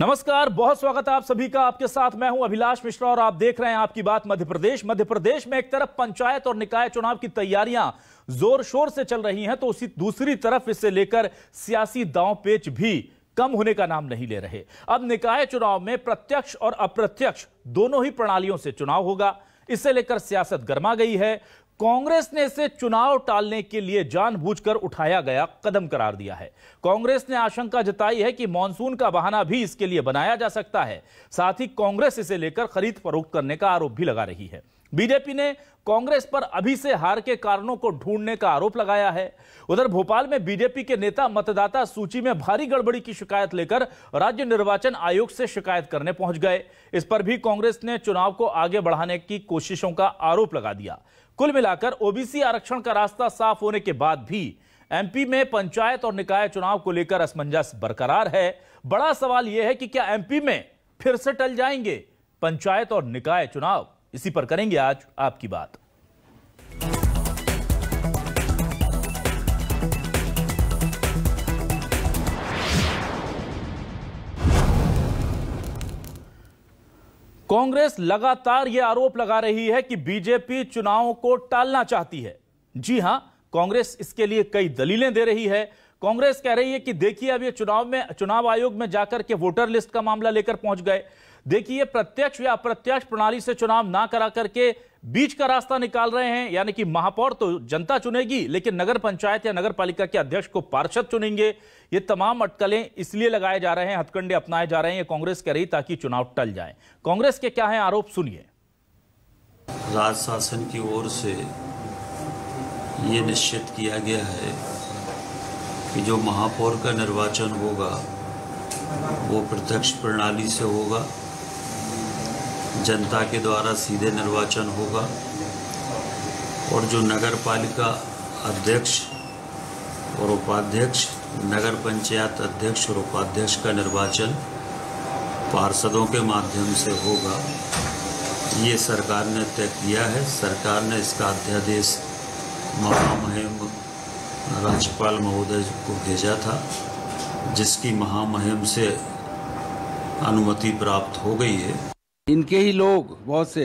नमस्कार, बहुत स्वागत है आप सभी का। आपके साथ मैं हूँ अभिलाष मिश्रा और आप देख रहे हैं आपकी बात मध्य प्रदेश। मध्य प्रदेश में एक तरफ़ पंचायत और निकाय चुनाव की तैयारियाँ ज़ोर शोर से चल रही हैं तो उसी दूसरी तरफ़ इसे लेकर सियासी दांव पेच भी कम होने का नाम नहीं ले रहे। अब निकाय चुनाव में प्रत्यक्ष और अप्रत्यक्ष दोनों ही प्रणालियों से चुनाव होगा। इसे लेकर सियासत गर्मा गई है। कांग्रेस ने इसे चुनाव टालने के लिए जानबूझकर उठाया गया कदम करार दिया है। कांग्रेस ने आशंका जताई है कि मानसून का बहाना भी इसके लिए बनाया जा सकता है। साथ ही कांग्रेस इसे लेकर खरीद फरोख्त करने का आरोप भी लगा रही है। बीजेपी ने कांग्रेस पर अभी से हार के कारणों को ढूँढने का आरोप लगाया है। उधर भोपाल में बीजेपी के नेता मतदाता सूची में भारी गड़बड़ी की शिकायत लेकर राज्य निर्वाचन आयोग से शिकायत करने पहुँच गए। इस पर भी कांग्रेस ने चुनाव को आगे बढ़ाने की कोशिशों का आरोप लगा दिया। कुल मिलाकर ओबीसी आरक्षण का रास्ता साफ़ होने के बाद भी एमपी में पंचायत और निकाय चुनाव को लेकर असमंजस बरकरार है। बड़ा सवाल यह है कि क्या एमपी में फिर से टल जाएँगे? पंचायत और निकाय चुनाव। इसी पर करेंगे आज आपकी बात। कांग्रेस लगातार यह आरोप लगा रही है कि बीजेपी चुनावों को टालना चाहती है। जी हाँ, कांग्रेस इसके लिए कई दलीलें दे रही है। कांग्रेस कह रही है कि देखिए, अब ये चुनाव में, चुनाव आयोग में जाकर के वोटर लिस्ट का मामला लेकर पहुँच गए। देखिए, प्रत्यक्ष या अप्रत्यक्ष प्रणाली से चुनाव ना करा करके बीच का रास्ता निकाल रहे हैं, यानी कि महापौर तो जनता चुनेगी, लेकिन नगर पंचायत या नगर पालिका के अध्यक्ष को पार्षद चुनेंगे। ये तमाम अटकलें इसलिए लगाए जा रहे हैं, हथकंडे अपनाए जा रहे हैं, ये कांग्रेस कह रही ताकि चुनाव टल जाए। कांग्रेस के क्या है आरोप, सुनिए। राज शासन की ओर से ये निश्चित किया गया है कि जो महापौर का निर्वाचन होगा, वो प्रत्यक्ष प्रणाली से होगा। जनता के द्वारा सीधे निर्वाचन होगा। और जो नगर पालिका अध्यक्ष और उपाध्यक्ष, नगर पंचायत अध्यक्ष और उपाध्यक्ष का निर्वाचन पार्षदों के माध्यम से होगा। ये सरकार ने तय किया है। सरकार ने इसका अध्यादेश महामहिम राज्यपाल महोदय को भेजा था, जिसकी महामहिम से अनुमति प्राप्त हो गई है। इनके ही लोग, बहुत से,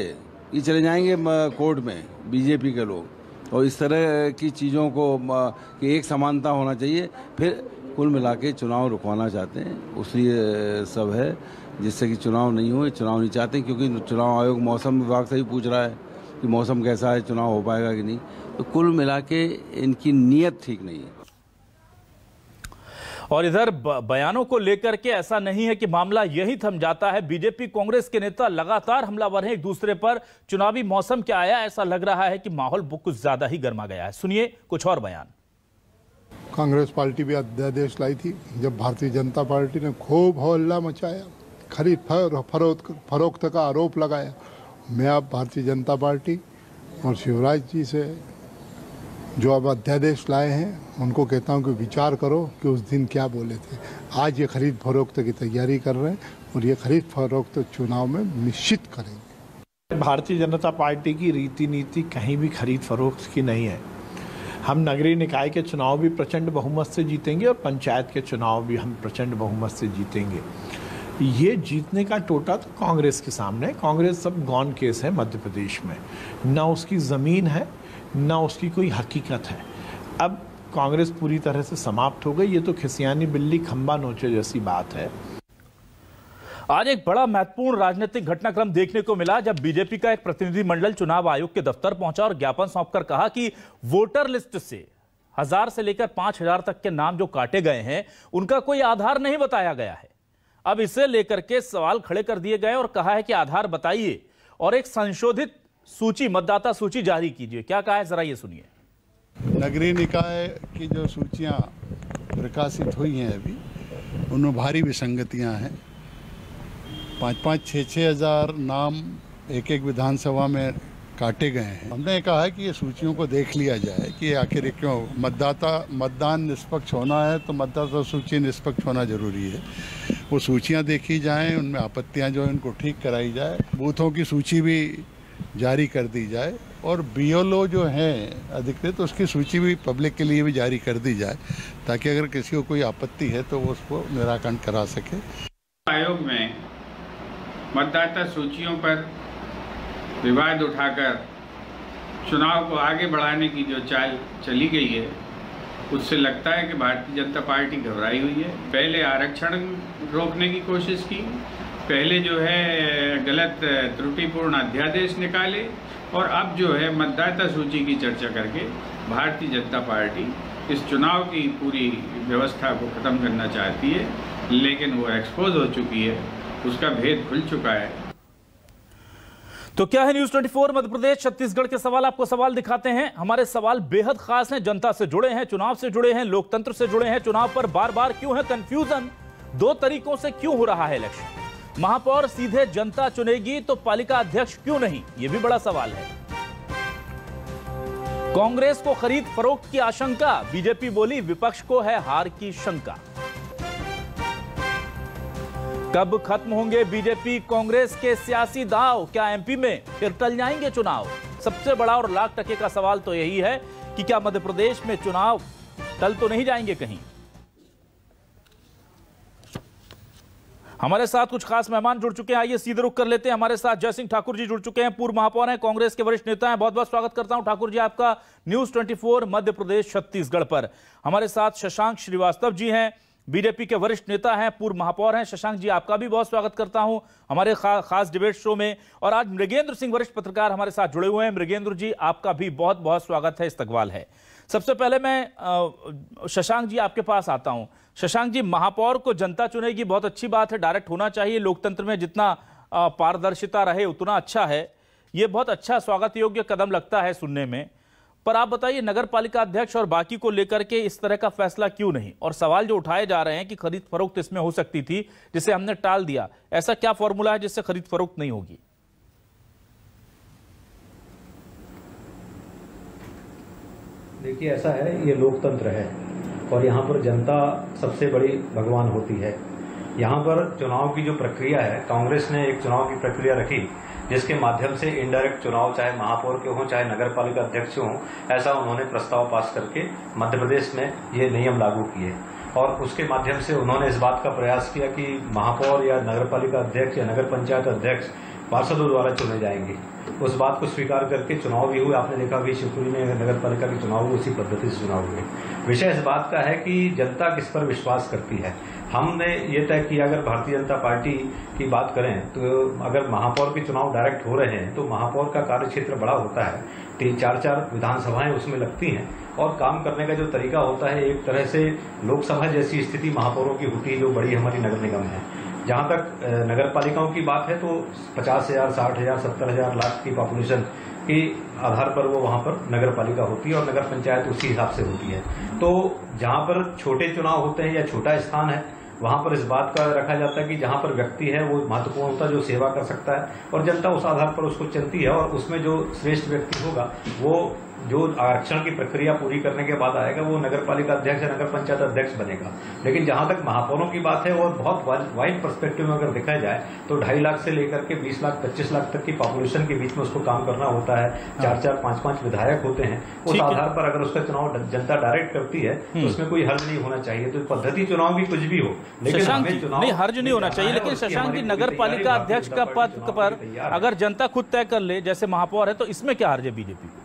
ये चले जाएँगे कोर्ट में, बीजेपी के लोग। और इस तरह की चीज़ों को कि एक समानता होना चाहिए, फिर कुल मिला के चुनाव रुकवाना चाहते हैं उसी सब है, जिससे कि चुनाव नहीं हुए, चुनाव नहीं चाहते, क्योंकि चुनाव आयोग, मौसम विभाग से भी पूछ रहा है कि मौसम कैसा है, चुनाव हो पाएगा कि नहीं। तो कुल मिला के इनकी नीयत ठीक नहीं है। और इधर बयानों को लेकर के ऐसा नहीं है कि मामला यही थम जाता है। बीजेपी कांग्रेस के नेता लगातार हमलावर हैं एक दूसरे पर। चुनावी मौसम क्या आया? ऐसा लग रहा है कि माहौल कुछ ज़्यादा ही गर्मा गया है। सुनिए कुछ और बयान। कांग्रेस पार्टी भी अध्यादेश लाई थी, जब भारतीय जनता पार्टी ने खूब हल्ला मचाया खरीद फरोख्त का आरोप लगाया। मैं अब भारतीय जनता पार्टी और शिवराज जी से जो अब अध्यादेश लाए हैं, उनको कहता हूँ कि विचार करो कि उस दिन क्या बोले थे। आज ये खरीद फरोख्त की तैयारी कर रहे हैं और ये खरीद फरोख्त चुनाव में निश्चित करेंगे। भारतीय जनता पार्टी की रीति नीति कहीं भी खरीद फरोख्त की नहीं है। हम नगरीय निकाय के चुनाव भी प्रचंड बहुमत से जीतेंगे और पंचायत के चुनाव भी हम प्रचंड बहुमत से जीतेंगे। ये जीतने का टोटा तो कांग्रेस के सामने कांग्रेस सब गॉन केस है मध्य प्रदेश में। ना उसकी ज़मीन है ना उसकी कोई हकीकत है। अब कांग्रेस पूरी तरह से समाप्त हो गई, ये तो खिसियानी बिल्ली खंबा नोचे जैसी बात है। आज एक बड़ा महत्वपूर्ण राजनीतिक घटनाक्रम देखने को मिला, जब बीजेपी का एक प्रतिनिधि मंडल चुनाव आयोग के दफ्तर पहुँचा और ज्ञापन सौंपकर कहा कि वोटर लिस्ट से हज़ार से लेकर पाँच हज़ार तक के नाम जो काटे गए हैं, उनका कोई आधार नहीं बताया गया है। अब इसे लेकर के सवाल खड़े कर दिए गए और कहा है कि आधार बताइए और एक संशोधित सूची, मतदाता सूची जारी कीजिए। क्या कहा है? जरा ये सुनिए। नगरीय निकाय की जो सूचियाँ प्रकाशित हुई हैं अभी, उनमें भारी विसंगतियाँ हैं। पाँच पाँच छः छः हज़ार नाम एक एक विधानसभा में काटे गए हैं। हमने कहा है कि ये सूचियों को देख लिया जाए कि आखिर क्यों, मतदाता, मतदान निष्पक्ष होना है तो मतदाता सूची निष्पक्ष होना ज़रूरी है। वो सूचियाँ देखी जाएँ, उनमें आपत्तियाँ जो है, उनको ठीक कराई जाए। बूथों की सूची भी जारी कर दी जाए और बीएलओ जो हैं अधिकृत तो उसकी सूची भी पब्लिक के लिए भी जारी कर दी जाए, ताकि अगर किसी को कोई आपत्ति है तो वो उसको निराकरण करा सके। आयोग में मतदाता सूचियों पर विवाद उठाकर चुनाव को आगे बढ़ाने की जो चाल चली गई है, उससे लगता है कि भारतीय जनता पार्टी घबराई हुई है। पहले आरक्षण रोकने की कोशिश की पहले जो है, गलत त्रुटिपूर्ण अध्यादेश निकाले और अब जो है, मतदाता सूची की चर्चा करके भारतीय जनता पार्टी इस चुनाव की पूरी व्यवस्था को ख़त्म करना चाहती है, लेकिन वो एक्सपोज हो चुकी है, उसका भेद खुल चुका है। तो क्या है न्यूज़ 24 मध्य प्रदेश, छत्तीसगढ़ के सवाल? आपको सवाल दिखाते हैं। हमारे सवाल बेहद खास हैं। जनता से जुड़े हैं, चुनाव से जुड़े हैं, लोकतंत्र से जुड़े हैं। चुनाव पर बार बार क्यों है कंफ्यूजन दो तरीकों से क्यों हो रहा है इलेक्शन महापौर सीधे जनता चुनेगी तो पालिका अध्यक्ष क्यों नहीं? यह भी बड़ा सवाल है। कांग्रेस को खरीद फरोख्त की आशंका, बीजेपी बोली विपक्ष को है हार की शंका। कब खत्म होंगे बीजेपी, कांग्रेस के सियासी दाव? क्या एमपी में फिर टल जाएँगे चुनाव? सबसे बड़ा और लाख टके का सवाल तो यही है कि क्या मध्य प्रदेश में चुनाव टल तो नहीं जाएँगे कहीं? हमारे साथ कुछ खास मेहमान जुड़ चुके हैं आइए सीधे रुक कर लेते हैं। हमारे साथ जयसिंह ठाकुर जी जुड़ चुके हैं पूर्व महापौर हैं कांग्रेस के वरिष्ठ नेता हैं। बहुत बहुत स्वागत करता हूँ ठाकुर जी आपका न्यूज़ 24 मध्य प्रदेश छत्तीसगढ़ पर। हमारे साथ शशांक श्रीवास्तव जी हैं बीजेपी के वरिष्ठ नेता हैं पूर्व महापौर हैं। शशांक जी आपका भी बहुत स्वागत करता हूँ हमारे खा, खास डिबेट शो में। और आज मृगेंद्र सिंह वरिष्ठ पत्रकार हमारे साथ जुड़े हुए हैं। मृगेंद्र जी आपका भी बहुत बहुत स्वागत है इस्तकबाल है। सबसे पहले मैं शशांक जी आपके पास आता हूँ। शशांक जी, महापौर को जनता चुनेगी बहुत अच्छी बात है, डायरेक्ट होना चाहिए, लोकतंत्र में जितना पारदर्शिता रहे उतना अच्छा है। ये बहुत अच्छा स्वागत योग्य कदम लगता है सुनने में। पर आप बताइए नगर पालिका अध्यक्ष और बाकी को लेकर के इस तरह का फैसला क्यों नहीं? और सवाल जो उठाए जा रहे हैं कि खरीद फरोख्त इसमें हो सकती थी, जिसे हमने टाल दिया, ऐसा क्या फॉर्मूला है जिससे खरीद फरोख्त नहीं होगी? देखिए, ऐसा है, ये लोकतंत्र है और यहाँ पर जनता सबसे बड़ी भगवान होती है। यहाँ पर चुनाव की जो प्रक्रिया है, कांग्रेस ने एक चुनाव की प्रक्रिया रखी, जिसके माध्यम से इनडायरेक्ट चुनाव, चाहे महापौर के हों, चाहे नगर पालिका अध्यक्ष हों, ऐसा उन्होंने प्रस्ताव पास करके मध्य प्रदेश में ये नियम लागू किए। और उसके माध्यम से उन्होंने इस बात का प्रयास किया कि महापौर या नगर पालिका अध्यक्ष या नगर पंचायत अध्यक्ष पार्षदों द्वारा चुने जाएँगे। उस बात को स्वीकार करके चुनाव भी हुए। आपने देखा भी शिवपुरी में नगर पालिका के चुनाव हुए, उसी पद्धति से चुनाव हुए। विषय इस बात का है कि जनता किस पर विश्वास करती है? हमने ये तय किया, अगर भारतीय जनता पार्टी की बात करें तो अगर महापौर के चुनाव डायरेक्ट हो रहे हैं तो महापौर का कार्य क्षेत्र बड़ा होता है। तीन चार चार विधानसभाएँ उसमें लगती हैं। और काम करने का जो तरीका होता है, एक तरह से लोकसभा जैसी स्थिति महापौरों की होती है, जो बड़ी हमारी नगर निगम है। जहाँ तक नगर पालिकाओं की बात है तो पचास हज़ार, साठ हज़ार, सत्तर हज़ार लाख की पॉपुलेशन के आधार पर वो वहाँ पर नगर पालिका होती है और नगर पंचायत उसी हिसाब से होती है। तो जहाँ पर छोटे चुनाव होते हैं या छोटा स्थान है, वहाँ पर इस बात का रखा जाता है कि जहाँ पर व्यक्ति है, वो महत्वपूर्ण होता है, जो सेवा कर सकता है और जनता उस आधार पर उसको चलती है और उसमें जो श्रेष्ठ व्यक्ति होगा, वो जो आरक्षण की प्रक्रिया पूरी करने के बाद आएगा वो नगर पालिका अध्यक्ष या नगर पंचायत अध्यक्ष बनेगा। लेकिन जहाँ तक महापौरों की बात है और बहुत वाइड परस्पेक्टिव में अगर देखा जाए तो ढाई लाख से लेकर के बीस लाख पच्चीस लाख तक की पॉपुलेशन के बीच में उसको काम करना होता है। चार हाँ। चार पाँच पाँच विधायक होते हैं। उस आधार पर अगर उसका चुनाव जनता डायरेक्ट करती है तो हम्म। उसमें कोई हर्ज नहीं होना चाहिए। तो पद्धति चुनाव भी कुछ भी हो लेकिन हमें चुनाव नहीं हर्ज नहीं होना चाहिए लेकिन शशांक जी नगर पालिका अध्यक्ष का पद पर अगर जनता खुद तय कर ले जैसे महापौर है तो इसमें क्या हर्ज है बीजेपी को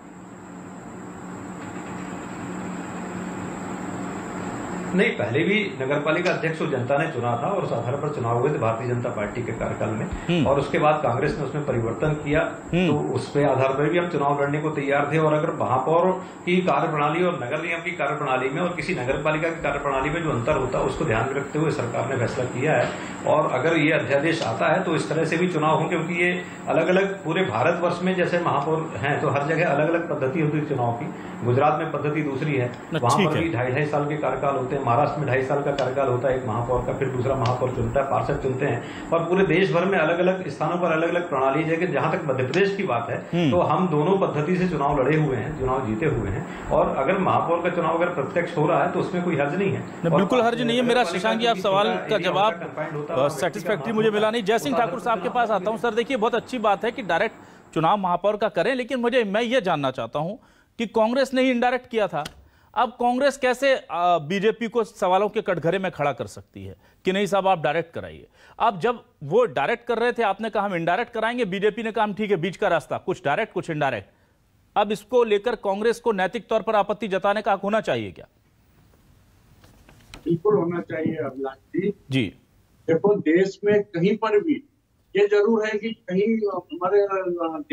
नहीं पहले भी नगर पालिका अध्यक्ष को जनता ने चुना था और उस आधार पर चुनाव हुए थे भारतीय जनता पार्टी के कार्यकाल में हम्म। और उसके बाद कांग्रेस ने उसमें परिवर्तन किया हम्म। तो उसके आधार पर भी हम चुनाव लड़ने को तैयार थे और अगर महापौर की कार्यप्रणाली और नगर निगम की कार्यप्रणाली में और किसी नगर पालिका की कार्यप्रणाली में जो अंतर होता है उसको ध्यान में रखते हुए सरकार ने फैसला किया है और अगर ये अध्यादेश आता है तो इस तरह से भी चुनाव हों क्योंकि ये अलग अलग पूरे भारतवर्ष में जैसे महापौर हैं तो हर जगह अलग अलग पद्धति होती है चुनाव की। गुजरात में पद्धति दूसरी है। वहाँ पर भी ढाई ढाई साल के कार्यकाल होते हैं महाराष्ट्र में ढाई साल का कार्यकाल होता है एक महापौर का फिर दूसरा महापौर चुनता है पार्षद चुनते हैं। और पूरे देश भर में अलग अलग स्थानों पर अलग अलग प्रणाली है जहाँ तक मध्य प्रदेश की बात है हम्म। तो हम दोनों पद्धति से चुनाव लड़े हुए हैं चुनाव जीते हुए हैं। और अगर महापौर का चुनाव अगर प्रत्यक्ष हो रहा है तो उसमें कोई हर्ज नहीं है। बिल्कुल हर्ज नहीं है। मेरा शशांक जी आप सवाल का जवाब सेटिस्फैक्ट्री मुझे मिला नहीं। जयसिंह ठाकुर साहब के पास आता हूँ। सर देखिए बहुत अच्छी बात है कि डायरेक्ट चुनाव महापौर का करें लेकिन मुझे मैं ये जानना चाहता हूँ कि कांग्रेस ने ही इनडायरेक्ट किया था। अब कांग्रेस कैसे बीजेपी को सवालों के कटघरे में खड़ा कर सकती है? कि नहीं साहब आप डायरेक्ट कराइए। अब जब वो डायरेक्ट कर रहे थे आपने कहा हम इनडायरेक्ट कराएँगे बीजेपी ने कहा हम ठीक है बीच का रास्ता कुछ डायरेक्ट कुछ इनडायरेक्ट अब इसको लेकर कांग्रेस को नैतिक तौर पर आपत्ति जताने का हक होना चाहिए क्या? बिल्कुल होना चाहिए अभिलाष जी जी। देखो देश में कहीं पर भी ये ज़रूर है कि कहीं हमारे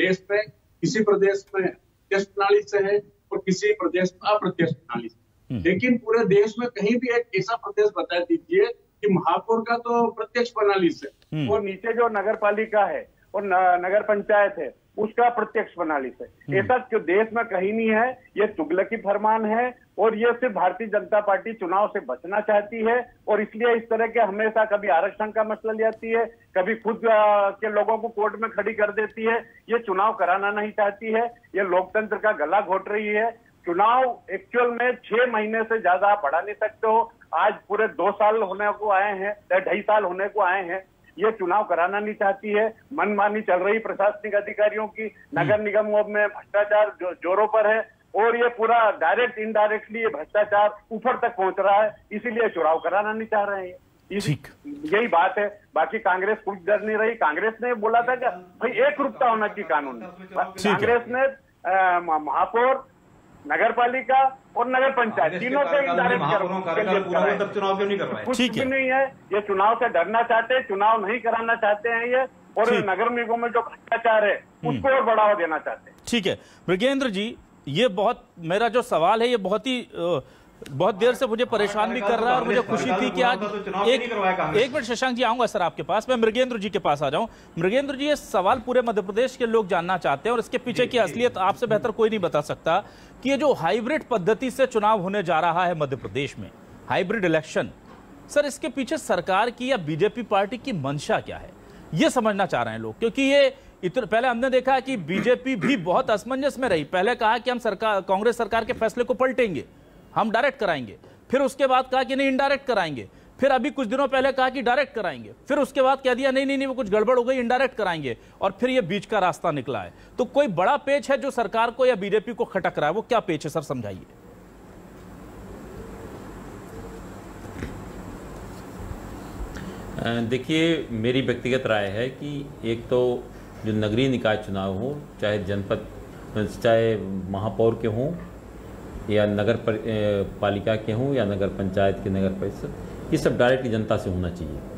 देश में किसी प्रदेश में प्रत्यक्ष प्रणाली से है और किसी प्रदेश में अप्रत्यक्ष प्रणाली से लेकिन पूरे देश में कहीं भी एक ऐसा प्रदेश बता दीजिए कि महापौर का तो प्रत्यक्ष प्रणाली से और नीचे जो नगर पालिका है और नगर पंचायत है उसका प्रत्यक्ष प्रणाली से ऐसा जो देश में कहीं नहीं है ये तुगलकी फरमान है और ये सिर्फ़ भारतीय जनता पार्टी चुनाव से बचना चाहती है और इसलिए इस तरह के हमेशा कभी आरक्षण का मसला ले आती है कभी खुद के लोगों को कोर्ट में खड़ी कर देती है। ये चुनाव कराना नहीं चाहती है ये लोकतंत्र का गला घोट रही है। चुनाव एक्चुअल में छह महीने से ज़्यादा आप बढ़ा नहीं सकते हो। आज पूरे दो साल होने को आए हैं ढाई साल होने को आए हैं ये चुनाव कराना नहीं चाहती है। मनमानी चल रही प्रशासनिक अधिकारियों की। नगर निगमों में भ्रष्टाचार जो, जोरों पर है और ये पूरा डायरेक्ट इनडायरेक्टली ये भ्रष्टाचार ऊपर तक पहुँच रहा है। इसीलिए चुनाव कराना नहीं चाह रहे हैं। यही बात है। बाकी कांग्रेस कुछ डर नहीं रही। कांग्रेस ने बोला था कि भाई एक रूपता होना चाहिए कानून कांग्रेस ने महापौर नगर पालिका और नगर पंचायत तीनों से चुनाव क्यों नहीं कर कुछ भी नहीं है। ये चुनाव से डरना चाहते हैं चुनाव नहीं कराना चाहते हैं ये। और नगर निगम में जो भ्रष्टाचार है उसको और बढ़ावा देना चाहते हैं। ठीक है। मृगेंद्र जी ये बहुत मेरा जो सवाल है ये बहुत ही बहुत देर से मुझे परेशान भी कर रहा है और मुझे खुशी थी कि आज एक एक मिनट शशांक जी आऊँगा सर आपके पास। मैं मृगेंद्र जी के पास आ जाऊँ। मृगेंद्र जी ये सवाल पूरे मध्य प्रदेश के लोग जानना चाहते हैं और इसके पीछे की असलियत आपसे बेहतर कोई नहीं बता सकता कि ये जो हाइब्रिड पद्धति से चुनाव होने जा रहा है मध्य प्रदेश में हाइब्रिड इलेक्शन सर इसके पीछे सरकार की या बीजेपी पार्टी की मंशा क्या है? ये समझना चाह रहे हैं लोग क्योंकि ये इतने पहले हमने देखा कि बीजेपी भी बहुत असमंजस में रही। पहले कहा कि हम सरकार कांग्रेस सरकार के फैसले को पलटेंगे। हम डायरेक्ट कराएँगे। फिर उसके बाद कहा कि नहीं इनडायरेक्ट कराएँगे। फिर अभी कुछ दिनों पहले कहा कि डायरेक्ट कराएँगे। फिर उसके बाद कह दिया, नहीं नहीं नहीं, वो कुछ गड़बड़ हो गई इनडायरेक्ट कराएँगे। और फिर ये बीच का रास्ता निकला है। तो कोई बड़ा पेच है जो सरकार को या बीजेपी को खटक रहा है? वो क्या पेच है सर, समझाइए। देखिए, मेरी व्यक्तिगत राय है कि एक तो जो नगरीय निकाय चुनाव हो, चाहे जनपद, चाहे महापौर के हों या नगर पर, पालिका के हों या नगर पंचायत के नगर परिषद ये सब डायरेक्ट जनता से होना चाहिए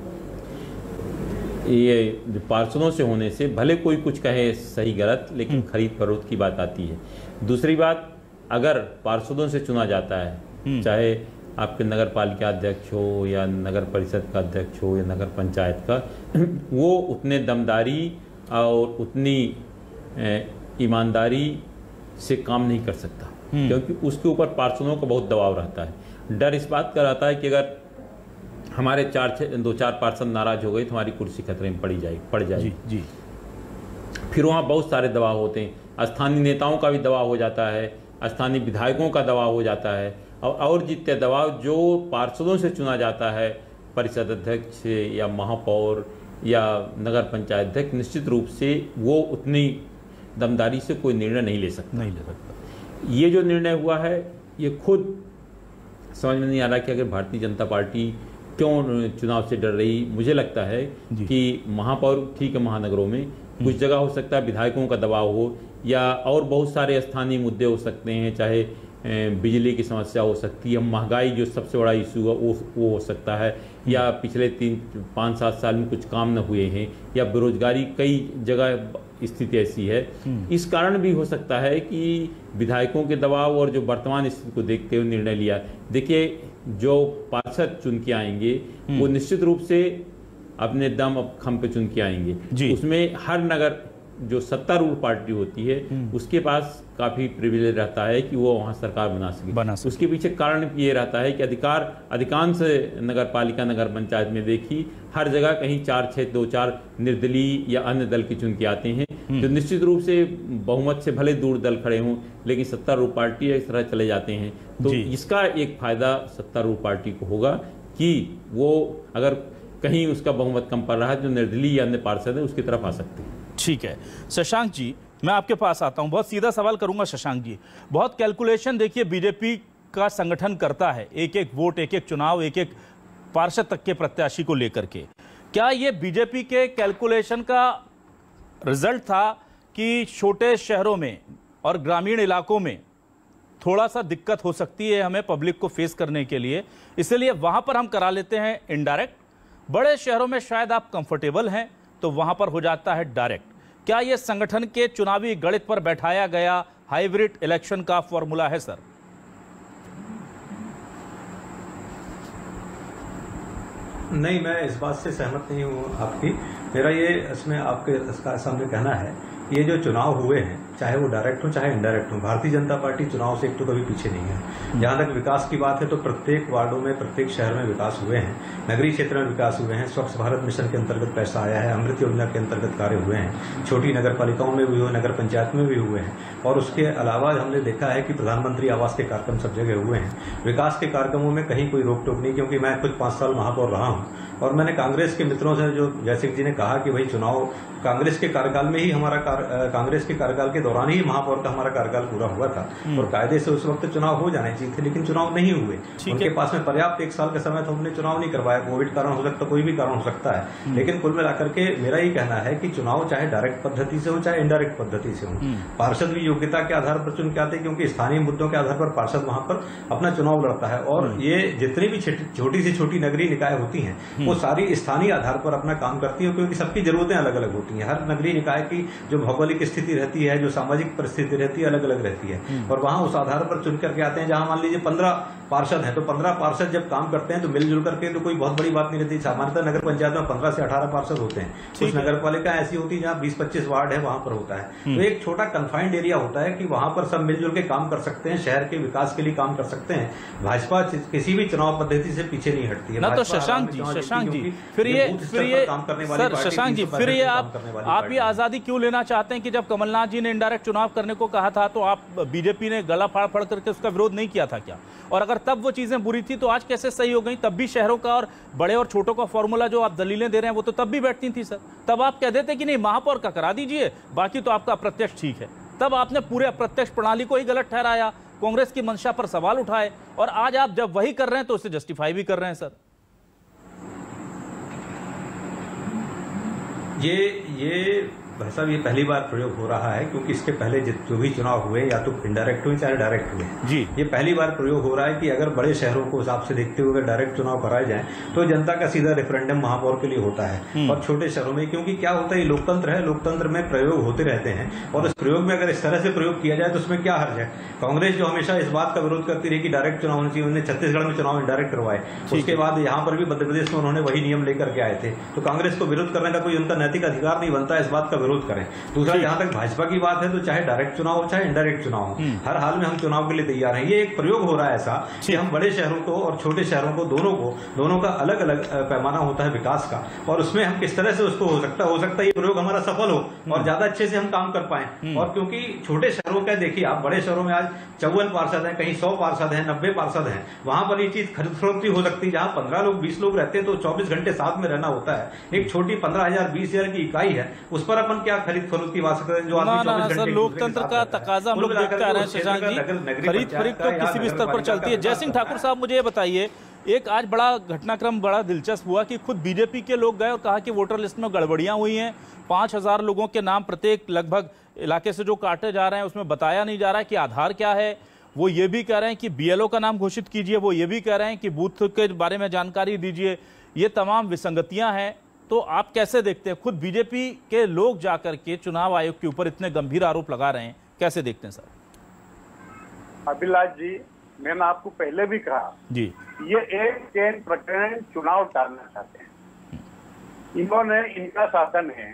ये पार्षदों से होने से भले कोई कुछ कहे सही गलत लेकिन हम्म। खरीद फरोख्त की बात आती है दूसरी बात अगर पार्षदों से चुना जाता है हम्म। चाहे आपके नगर पालिका अध्यक्ष हो या नगर परिषद का अध्यक्ष हो या नगर पंचायत का वो उतने दमदारी और उतनी ईमानदारी से काम नहीं कर सकता। क्योंकि उसके ऊपर पार्षदों का बहुत दबाव रहता है। डर इस बात का रहता है कि अगर हमारे चार दो चार पार्षद नाराज़ हो गए तो हमारी कुर्सी खतरे में पड़ी जाएगी पड़ जाएगी जी, जी। फिर वहाँ बहुत सारे दबाव होते हैं। स्थानीय नेताओं का भी दबाव हो जाता है स्थानीय विधायकों का दबाव हो जाता है। और और जितने दबाव जो पार्षदों से चुना जाता है परिषद अध्यक्ष या महापौर या नगर पंचायत अध्यक्ष निश्चित रूप से वो उतनी दमदारी से कोई निर्णय नहीं ले सकता। नहीं ले सकता। ये जो निर्णय हुआ है ये खुद समझ में नहीं आ रहा कि अगर भारतीय जनता पार्टी क्यों चुनाव से डर रही मुझे लगता है कि महापौर ठीक है महानगरों में कुछ। जगह हो सकता है विधायकों का दबाव हो या और बहुत सारे स्थानीय मुद्दे हो सकते हैं चाहे बिजली की समस्या हो सकती है महँगाई जो सबसे बड़ा इशू है वो वो हो सकता है या पिछले तीन पाँच सात साल में कुछ काम न हुए हैं या बेरोजगारी कई जगह स्थिति ऐसी है हम्म। इस कारण भी हो सकता है कि विधायकों के दबाव और जो वर्तमान स्थिति को देखते हुए निर्णय लिया देखिए जो पार्षद चुन के आएँगे वो हम्म। निश्चित रूप से अपने दम अब खम पे चुन के आएँगे उसमें हर नगर जो सत्तारूढ़ पार्टी होती है हम्म। उसके पास काफ़ी प्रिविलेज रहता है कि वो वहाँ सरकार बना सके। बना सके। उसके पीछे कारण ये रहता है कि अधिकार अधिकांश नगर पालिका नगर पंचायत में देखी हर जगह कहीं चार छह दो चार निर्दलीय या अन्य दल के चुन के आते हैं हम्म। जो निश्चित रूप से बहुमत से भले दूर दल खड़े हों लेकिन सत्तारूढ़ पार्टी इस तरह चले जाते हैं। तो इसका एक फ़ायदा सत्तारूढ़ पार्टी को होगा कि वो अगर कहीं उसका बहुमत कम पड़ रहा है जो निर्दलीय या अन्य पार्षद है उसकी तरफ़ आ सकते हैं। ठीक है। शशांक जी, मैं आपके पास आता हूँ। बहुत सीधा सवाल करूँगा शशांक जी। बहुत कैलकुलेशन देखिए बीजेपी का संगठन करता है एक एक वोट एक एक चुनाव एक एक पार्षद तक के प्रत्याशी को लेकर के। क्या ये बीजेपी के कैलकुलेशन का रिज़ल्ट था कि छोटे शहरों में और ग्रामीण इलाकों में थोड़ा सा दिक्कत हो सकती है हमें पब्लिक को फेस करने के लिए? इसलिए वहाँ पर हम करा लेते हैं इनडायरेक्ट बड़े शहरों में शायद आप कंफर्टेबल हैं। तो वहाँ पर हो जाता है डायरेक्ट। क्या यह संगठन के चुनावी गणित पर बैठाया गया हाइब्रिड इलेक्शन का फॉर्मूला है, सर? नहीं, मैं इस बात से सहमत नहीं हूँ आपकी। मेरा ये इसमें आपके इसका सामने कहना है ये जो चुनाव हुए हैं, चाहे वो डायरेक्ट हो, चाहे इनडायरेक्ट हो, भारतीय जनता पार्टी चुनाव से एक तो कभी पीछे नहीं है। जहाँ तक विकास की बात है तो प्रत्येक वार्डों में, प्रत्येक शहर में विकास हुए हैं। नगरीय क्षेत्र में विकास हुए हैं। स्वच्छ भारत मिशन के अंतर्गत पैसा आया है। अमृत योजना के अंतर्गत कार्य हुए हैं। छोटी नगर पालिकाओं में भी हुए, नगर पंचायत में भी हुए हैं। और उसके अलावा हमने देखा है कि प्रधानमंत्री आवास के कार्यक्रम सब जगह हुए हैं। विकास के कार्यक्रमों में कहीं कोई रोक टोक नहीं, क्योंकि मैं खुद पाँच साल महापौर रहा हूँ। और मैंने कांग्रेस के मित्रों से जो जैसे जी ने कहा कि भाई चुनाव कांग्रेस के कार्यकाल में ही हमारा कांग्रेस के कार्यकाल के दौरान ही महापौर का हमारा कार्यकाल पूरा हुआ था। और कायदे से उस वक्त चुनाव हो जाने चाहिए थे लेकिन चुनाव नहीं हुए। उनके पास में पर्याप्त एक साल का समय था उन्होंने चुनाव नहीं करवाया। कोविड कारण हो सकता कोई भी कारण हो सकता है। लेकिन कुल मिलाकर के मेरा ही कहना है कि चुनाव चाहे डायरेक्ट पद्धति से हो चाहे इनडायरेक्ट पद्धति से हो पार्षद भी योग्यता के आधार पर चुन के आते क्योंकि स्थानीय मुद्दों के आधार पर पार्षद वहाँ पर अपना चुनाव लड़ता है। और ये जितनी भी छोटी से छोटी नगरीय निकाय होती हैं वो सारी स्थानीय आधार पर अपना काम करती है क्योंकि सबकी जरूरतें अलग अलग होती हैं। हर नगरीय निकाय की जो भौगोलिक स्थिति रहती है जो सामाजिक परिस्थिति रहती है अलग अलग रहती है। और वहाँ उस आधार पर चुन करके आते हैं जहाँ मान लीजिए पंद्रह पार्षद हैं। तो पंद्रह पार्षद जब काम करते हैं तो मिलजुल करके तो कोई बहुत बड़ी बात नहीं रहती। सामान्यतः नगर पंचायत में पंद्रह से अठारह पार्षद होते हैं। कुछ नगर पालिका ऐसी होती है जहाँ बीस पच्चीस वार्ड है वहाँ पर होता है। तो एक छोटा कन्फाइंड एरिया होता है कि वहाँ पर सब मिलजुल के काम कर सकते हैं शहर के विकास के लिए काम कर सकते हैं। भाजपा किसी भी चुनाव पद्धति से पीछे नहीं हटती है। ना तो शशांक जी शशांक जी फिर ये फिर ये सर शशांक जी फिर ये आप आप ये आज़ादी क्यों लेना चाहते हैं कि जब कमलनाथ जी ने इनडायरेक्ट चुनाव करने को कहा था तो आप बीजेपी ने गला फाड़ फाड़ करके उसका विरोध नहीं किया था क्या? और अगर तब वो चीज़ें बुरी थी तो आज कैसे सही हो गई? तब भी शहरों का और बड़े और छोटों का फॉर्मूला जो आप दलीलें दे रहे हैं, वो तो तब भी बैठती थी, सर। तब आप कह देते कि नहीं, महापौर का करा दीजिए, बाकी तो आपका अप्रत्यक्ष ठीक है। तब आपने पूरे अप्रत्यक्ष प्रणाली को ही गलत ठहराया, कांग्रेस की मंशा पर सवाल उठाए, और आज आप जब वही कर रहे हैं तो उसे जस्टिफाई भी कर रहे हैं, सर। ये ये भाई साहब ये पहली बार प्रयोग हो रहा है क्योंकि इसके पहले जो भी चुनाव हुए या तो इनडायरेक्ट हुए चाहे डायरेक्ट हुए। जी। ये पहली बार प्रयोग हो रहा है कि अगर बड़े शहरों को हिसाब से देखते हुए अगर डायरेक्ट चुनाव कराए जाए तो जनता का सीधा रेफरेंडम महापौर के लिए होता है। और छोटे शहरों में क्योंकि क्या होता है लोकतंत्र है लोकतंत्र में प्रयोग होते रहते हैं। और इस प्रयोग में अगर इस तरह से प्रयोग किया जाए तो उसमें क्या हर्ज है? कांग्रेस जो हमेशा इस बात का विरोध करती रही कि डायरेक्ट चुनाव होना चाहिए उन्होंने छत्तीसगढ़ में चुनाव डायरेक्ट करवाए। उसके बाद यहाँ पर भी मध्यप्रदेश में उन्होंने वही नियम लेकर के आए थे। तो कांग्रेस को विरोध करने का कोई उनका नैतिक अधिकार नहीं बनता इस बात का विरोध करें। दूसरा जहाँ तक भाजपा की बात है तो चाहे डायरेक्ट चुनाव हो चाहे इनडायरेक्ट चुनाव हो हर हाल में हम चुनाव के लिए तैयार हैं। ये एक प्रयोग हो रहा है ऐसा कि हम बड़े शहरों को और छोटे शहरों को दोनों को दोनों का अलग अलग पैमाना होता है विकास का। और उसमें हम किस तरह से उसको हो सकता हो सकता है ये प्रयोग हमारा सफल हो और ज़्यादा अच्छे से हम काम कर पाए। और क्योंकि छोटे शहरों का देखिए आप बड़े शहरों में आज चौवन पार्षद हैं कहीं सौ पार्षद हैं नब्बे पार्षद हैं वहाँ पर ये चीज़ खरीद फरोख्ती हो सकती है। जहाँ पंद्रह लोग बीस लोग रहते हैं तो चौबीस घंटे साथ में रहना होता है। एक छोटी पंद्रह हज़ार बीस हज़ार की इकाई है उस पर अपन क्या खरीद फरोख्ती ला सकते हैं? जो ना ना सर लोकतंत्र का तकाजा हम लोग देखते आ रहे हैं शशांक जी खरीद फरीद तो किसी भी स्तर पर चलती है जयसिंह ठाकुर साहब मुझे ये बताइए एक आज बड़ा घटनाक्रम बड़ा दिलचस्प हुआ कि खुद बीजेपी के लोग गए और कहा कि वोटर लिस्ट में गड़बड़ियाँ हुई हैं। पाँच हज़ार लोगों के नाम प्रत्येक लगभग इलाके से जो काटे जा रहे हैं उसमें बताया नहीं जा रहा है कि आधार क्या है। वो ये भी कह रहे हैं कि बीएलओ का नाम घोषित कीजिए वो ये भी कह रहे हैं कि बूथ के बारे में जानकारी दीजिए। ये तमाम विसंगतियाँ हैं। तो आप कैसे देखते हैं? खुद बीजेपी के लोग जाकर के चुनाव आयोग के ऊपर इतने गंभीर आरोप लगा रहे हैं कैसे देखते हैं सर? अभिलाष जी मैंने आपको पहले भी कहा जी। ये एक चैन प्रकरण चुनाव टालना चाहते हैं। इन्होंने इनका शासन है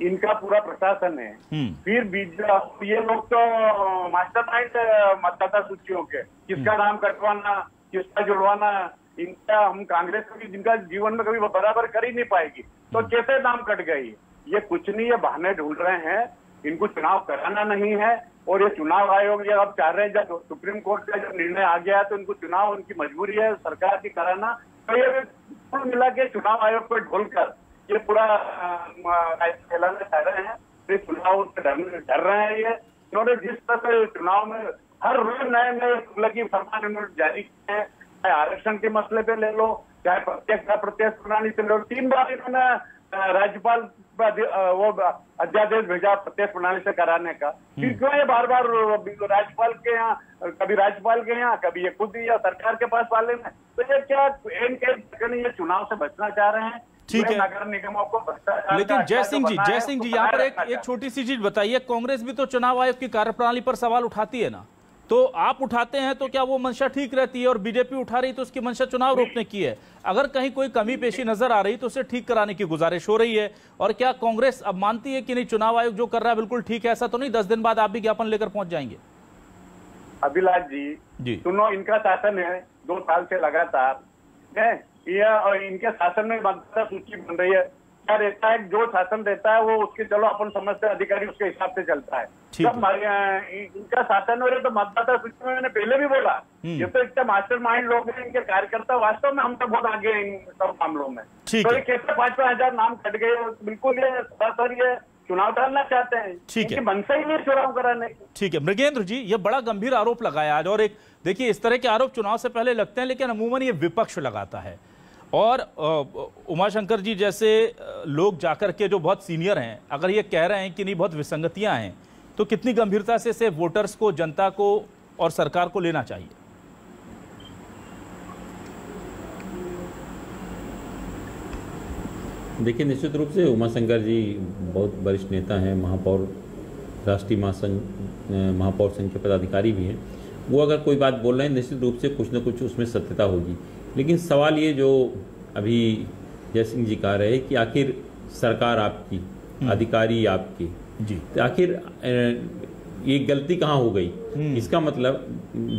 इनका पूरा प्रशासन है फिर बीजेपी ये लोग तो मास्टर माइंड मतदाता सूचियों के किसका नाम कटवाना किसका जुड़वाना इनका हम कांग्रेस कभी जिनका जीवन में कभी बराबर कर ही नहीं पाएगी तो कैसे दाम कट गई? ये कुछ नहीं ये बहाने ढूंढ रहे हैं। इनको चुनाव कराना नहीं है और ये चुनाव आयोग जब आप चाह रहे हैं जब सुप्रीम कोर्ट का जब निर्णय आ गया है तो इनको चुनाव उनकी मजबूरी है सरकार की कराना। तो ये कुल मिला के चुनाव आयोग पर ढोलकर ये पूरा फैलाना चाह रहे हैं। चुनाव डर डर रहे हैं ये। इन्होंने जिस तरह से चुनाव में हर रोज नए नए लगी फरमान उन्होंने जारी किए हैं। चाहे आरक्षण के मसले पे ले लो चाहे प्रत्यक्ष अप्रत्यक्ष प्रणाली से ले लो तीन बार इन्होंने राज्यपाल वो अध्यादेश भेजा प्रत्यक्ष प्रणाली से कराने का फिर क्यों ये बार बार राज्यपाल के यहाँ कभी राज्यपाल के यहाँ कभी ये खुद ही या सरकार के पास वाले में तो ये क्या एन के ये चुनाव से बचना चाह रहे हैं ठीक है। नगर निगमों को लेकिन जय सिंह जी जय सिंह जी यहाँ पर एक एक छोटी सी चीज़ बताइए कांग्रेस भी तो चुनाव आयोग की कार्यप्रणाली पर सवाल उठाती है ना? तो आप उठाते हैं तो क्या वो मंशा ठीक रहती है और बीजेपी उठा रही तो उसकी मंशा चुनाव रोकने की है? अगर कहीं कोई कमी पेशी नज़र आ रही तो उसे ठीक कराने की गुजारिश हो रही है। और क्या कांग्रेस अब मानती है कि नहीं चुनाव आयोग जो कर रहा है बिल्कुल ठीक है ऐसा तो नहीं? दस दिन बाद आप भी ज्ञापन लेकर पहुँच जाएँगे। अभिलाष जी जी। सुनो इनका शासन है दो साल से लगातार। है और इनके शासन में मतदाता सूची बन रही है। रहता है जो शासन रहता है वो उसके चलो अपन समझते हैं अधिकारी उसके हिसाब से चलता है। जब इनका शासन हो रहा तो मतदाता सूची में मैंने पहले भी बोला ये तो इतने मास्टर माइंड लोग हैं इनके कार्यकर्ता वास्तव में हम तो बहुत आगे हैं इन सब मामलों में। तो ये कैसे पाँच पाँच हज़ार नाम कट गए बिल्कुल ये सरासर ये चुनाव डालना चाहते हैं। ठीक है। मनसा ही नहीं चुनाव कराने। ठीक है। मृगेंद्र जी ये बड़ा गंभीर आरोप लगाया आज और एक देखिए इस तरह के आरोप चुनाव से पहले लगते हैं लेकिन अमूमन ये विपक्ष लगाता है। और उमाशंकर जी जैसे लोग जाकर के जो बहुत सीनियर हैं, अगर ये कह रहे हैं कि नहीं बहुत विसंगतियाँ हैं तो कितनी गंभीरता से इसे वोटर्स को, जनता को और सरकार को लेना चाहिए? देखिए, निश्चित रूप से उमाशंकर जी बहुत वरिष्ठ नेता हैं, महापौर, राष्ट्रीय महासंघ महापौर संघ के पदाधिकारी भी हैं। वो अगर कोई बात बोल रहे हैं, निश्चित रूप से कुछ ना कुछ उसमें सत्यता होगी। लेकिन सवाल ये जो अभी जय सिंह जी कह रहे हैं कि आखिर सरकार आपकी अधिकारी आपके। जी। तो आखिर ये गलती कहाँ हो गई? इसका मतलब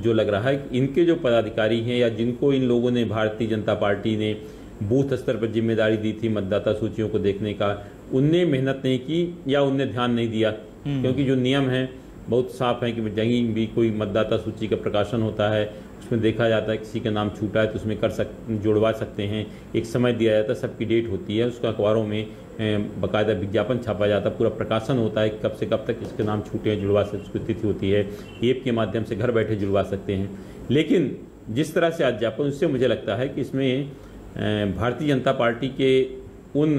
जो लग रहा है इनके जो पदाधिकारी हैं या जिनको इन लोगों ने भारतीय जनता पार्टी ने बूथ स्तर पर ज़िम्मेदारी दी थी मतदाता सूचियों को देखने का उनने मेहनत नहीं की या उनने ध्यान नहीं दिया? क्योंकि जो नियम है बहुत साफ़ है कि कहीं भी कोई मतदाता सूची का प्रकाशन होता है उसमें देखा जाता है, किसी का नाम छूटा है तो उसमें कर सक, जुड़वा सकते हैं। एक समय दिया जाता है, सबकी डेट होती है, उसका अखबारों में बाकायदा विज्ञापन छापा जाता है, पूरा प्रकाशन होता है, कब से कब तक इसके नाम छूटे हैं, जुड़वा सकते उसकी तिथि होती है। ऐप के माध्यम से घर बैठे जुड़वा सकते हैं। लेकिन जिस तरह से आज ज्ञापन उससे मुझे लगता है कि इसमें भारतीय जनता पार्टी के उन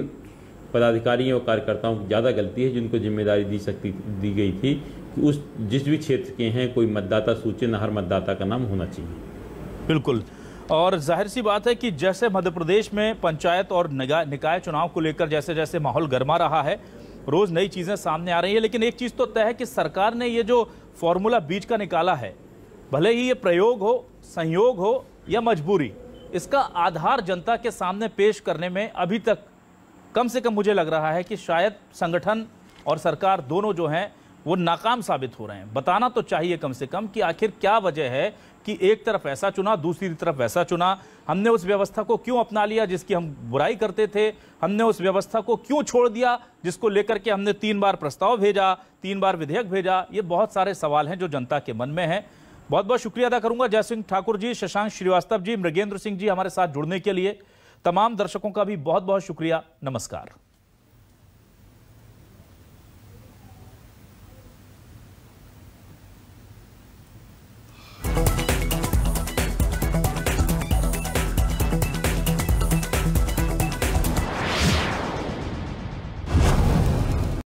पदाधिकारियों और कार्यकर्ताओं की ज़्यादा गलती है, जिनको ज़िम्मेदारी दी सकती, दी गई थी। उस जिस भी क्षेत्र के हैं, कोई मतदाता सूची न हर मतदाता का नाम होना चाहिए। बिल्कुल। और ज़ाहिर सी बात है कि जैसे मध्य प्रदेश में पंचायत और निकाय चुनाव को लेकर जैसे जैसे माहौल गर्मा रहा है, रोज नई चीज़ें सामने आ रही है, लेकिन एक चीज़ तो तय है कि सरकार ने ये जो फॉर्मूला बीच का निकाला है, भले ही ये प्रयोग हो, संयोग हो या मजबूरी, इसका आधार जनता के सामने पेश करने में अभी तक कम से कम मुझे लग रहा है कि शायद संगठन और सरकार दोनों जो हैं वो नाकाम साबित हो रहे हैं। बताना तो चाहिए कम से कम कि आखिर क्या वजह है कि एक तरफ़ ऐसा चुना, दूसरी तरफ़ वैसा चुना। हमने उस व्यवस्था को क्यों अपना लिया जिसकी हम बुराई करते थे? हमने उस व्यवस्था को क्यों छोड़ दिया जिसको लेकर के हमने तीन बार प्रस्ताव भेजा, तीन बार विधेयक भेजा? ये बहुत सारे सवाल हैं जो जनता के मन में हैं। बहुत बहुत शुक्रिया अदा करूँगा जयसिंह ठाकुर जी, शशांक श्रीवास्तव जी, मृगेंद्र सिंह जी हमारे साथ जुड़ने के लिए। तमाम दर्शकों का भी बहुत बहुत शुक्रिया। नमस्कार।